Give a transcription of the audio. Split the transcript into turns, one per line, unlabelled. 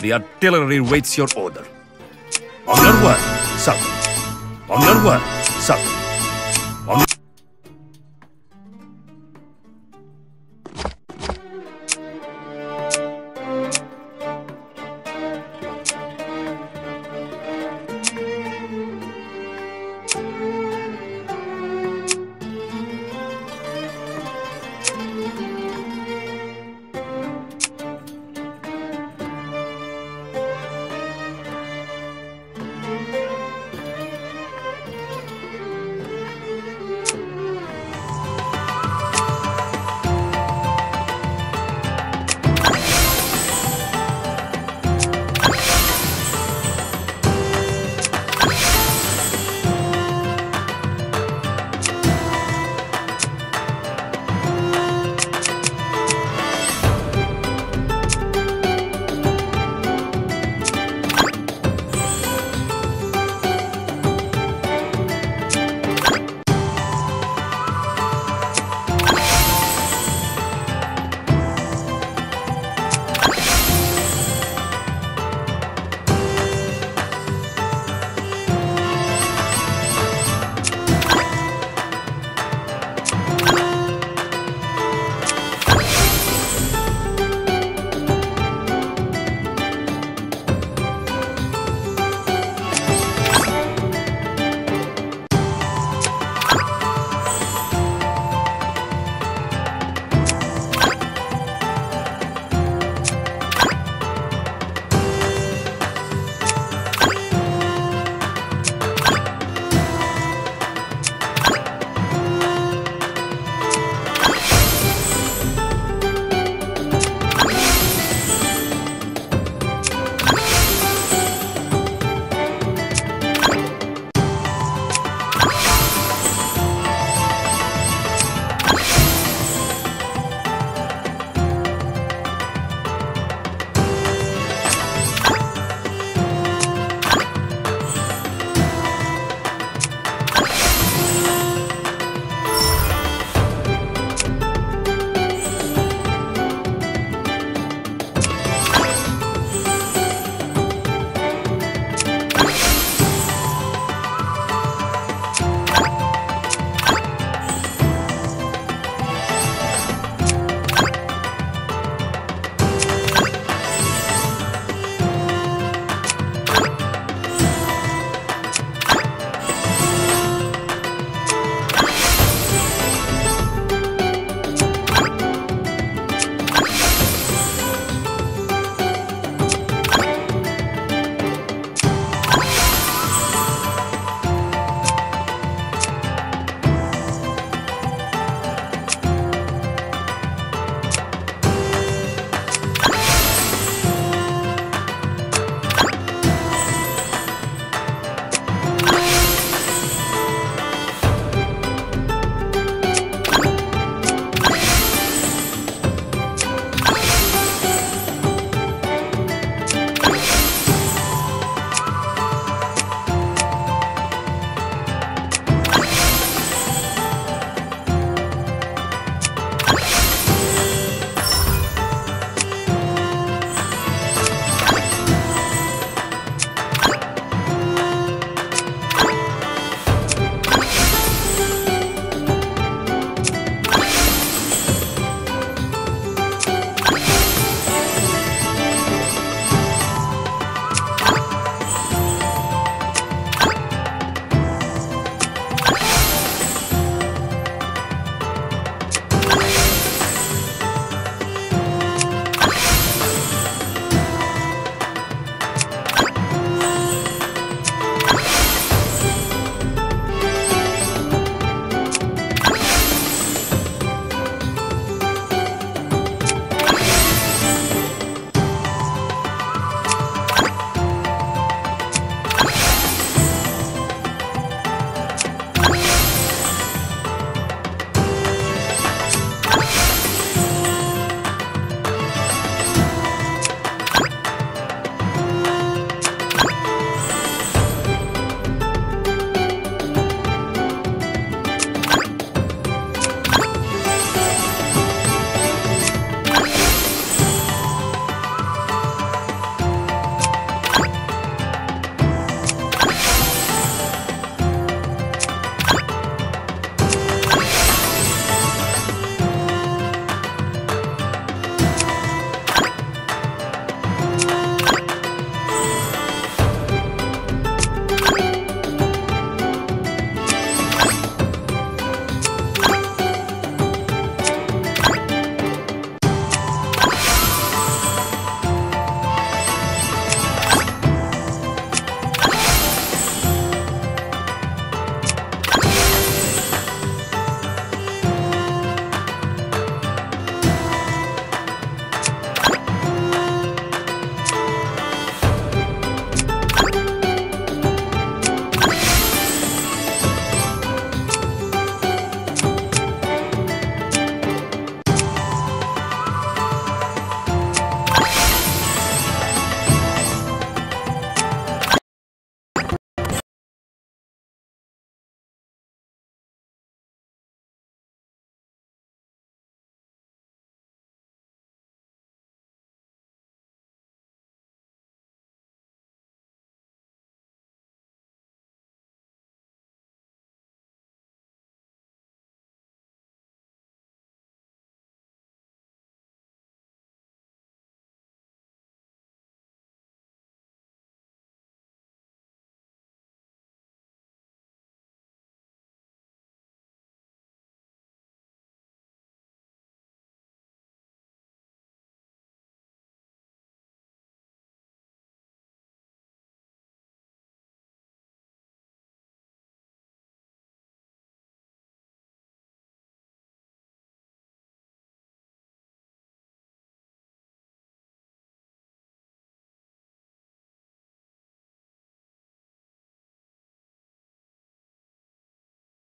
The
artillery waits your order. On your word, sir. On your word, sir.